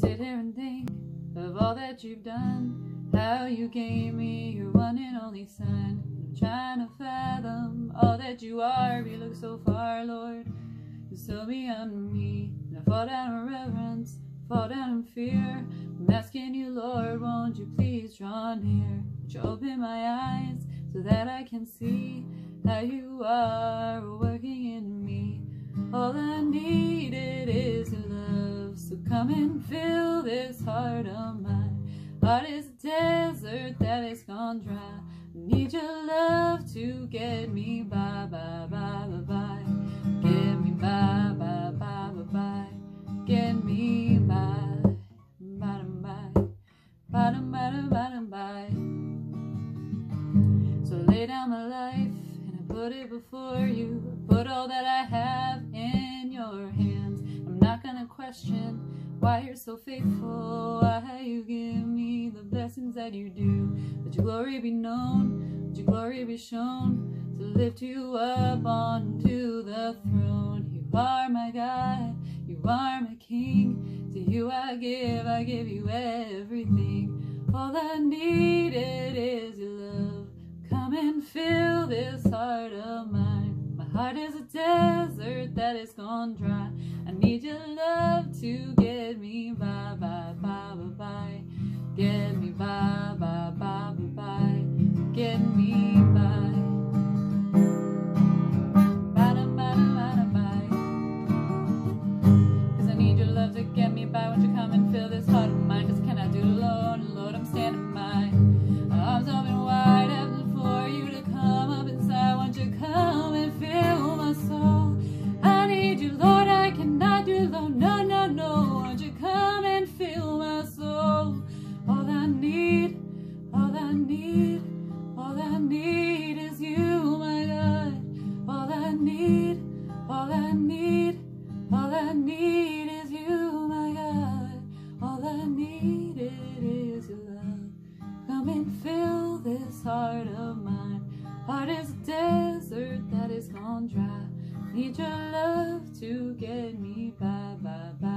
sit here and think of all that you've done, how you gave me your one and only son. I'm trying to fathom all that you are. You look so far, Lord, you're so beyond me. And I fall down in reverence, fall down in fear. I'm asking you, Lord, won't you please draw near? Would you open my eyes so that I can see how you are working in me? All I needed is come and fill this heart of mine. Heart is a desert that is gone dry. Need your love to get me by, by, by, by, by. Get me by, by, by, by, by. Get me by, by, by, by, by, by, by. So lay down my life and I put it before you. Put all that I have in your hands. I'm not gonna question why you're so faithful, why you give me the blessings that you do. Let your glory be known, let your glory be shown, to lift you up onto the throne. You are my God, you are my King. To you I give, I give you everything. All I needed is your love. Come and fill this heart of mine. My heart is a desert that is gone dry. I need your love to Get me by, by, by, by, by. Get me Come and fill this heart of mine. Heart is a desert that is gone dry. Need your love to get me by, by, by.